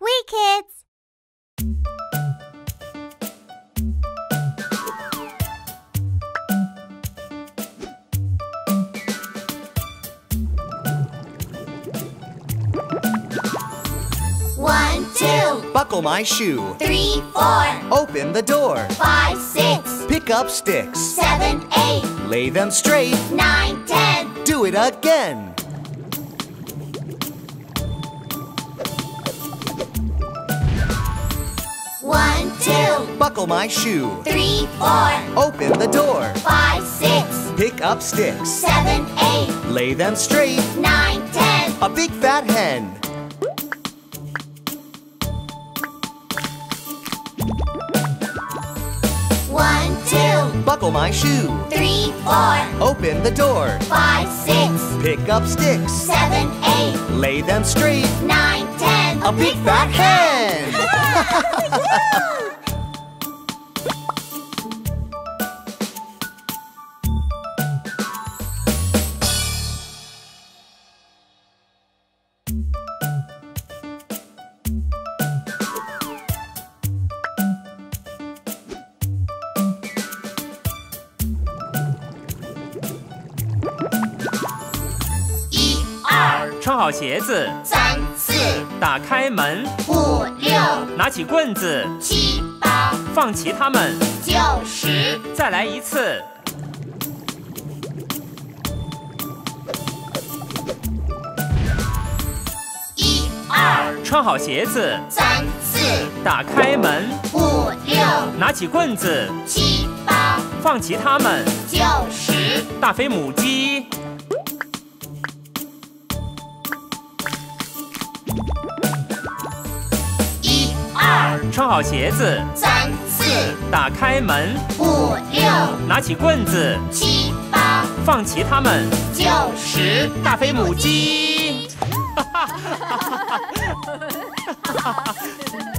Wekiz. One, two, Buckle my shoe. three, four, Open the door. five, six, Pick up sticks. seven, eight, Lay them straight. nine, ten. Do it again. One, two, Buckle my shoe. three, four, Open the door. five, six, Pick up sticks. seven, eight, Lay them straight. nine, ten. A big fat hen. One, two, Buckle my shoe. Three, four, Open the door. five, six, Pick up sticks. seven, eight, Lay them straight. nine, ten. A big fat hen. 一二穿好鞋子，三四打开门，五六拿起棍子，七八放齐他们，九十。再来一次。一二穿好鞋子，三四打开门，五六拿起棍子，七八放齐他们，九十。大飞母鸡。一二穿好鞋子，三四打开门，五六拿起棍子，七八放齐它们，九十。大飞母鸡。